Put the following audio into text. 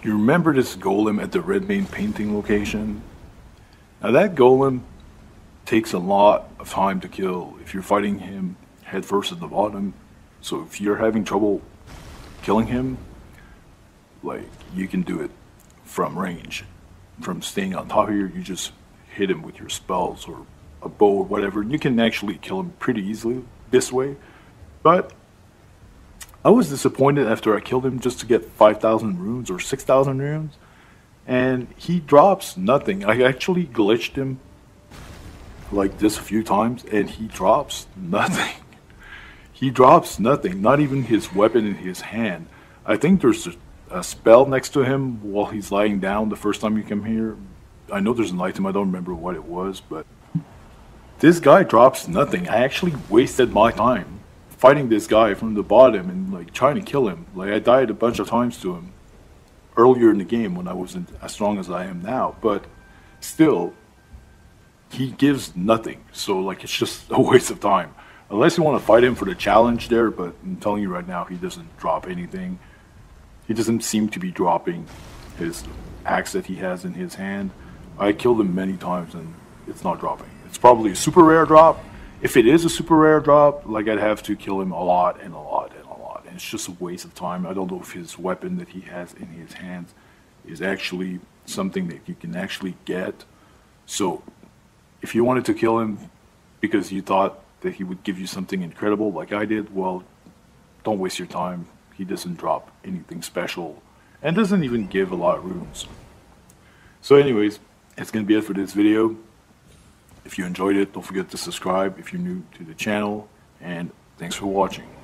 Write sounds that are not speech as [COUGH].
You remember this golem at the Redmane painting location? Now that golem takes a lot of time to kill if you're fighting him head first at the bottom. So if you're having trouble killing him, like you can do it from range. From staying on top of here, you just hit him with your spells or a bow or whatever. You can actually kill him pretty easily this way. But I was disappointed after I killed him just to get 5,000 runes or 6,000 runes. And he drops nothing. I actually glitched him like this a few times and he drops nothing. [LAUGHS] he drops nothing, not even his weapon in his hand. I think there's a, a, spell next to him while he's lying down the first time you come here. I know there's an item, I don't remember what it was, but this guy drops nothing. I actually wasted my time fighting this guy from the bottom and like trying to kill him. Like I died a bunch of times to him earlier in the game when I wasn't as strong as I am now, but still he gives nothing. So like it's just a [LAUGHS] waste of time. Unless you want to fight him for the challenge there, but I'm telling you right now, he doesn't drop anything. He doesn't seem to be dropping his axe that he has in his hand. I killed him many times and it's not dropping. It's probably a super rare drop. If it is a super rare drop, like I'd have to kill him a lot and a lot and a lot. And it's just a waste of time. I don't know if his weapon that he has in his hands is actually something that you can actually get. So if you wanted to kill him because you thought that he would give you something incredible like I did, well, don't waste your time. He doesn't drop anything special and doesn't even give a lot of runes. So anyways, it's going to be it for this video. If you enjoyed it, don't forget to subscribe if you're new to the channel, and thanks for watching.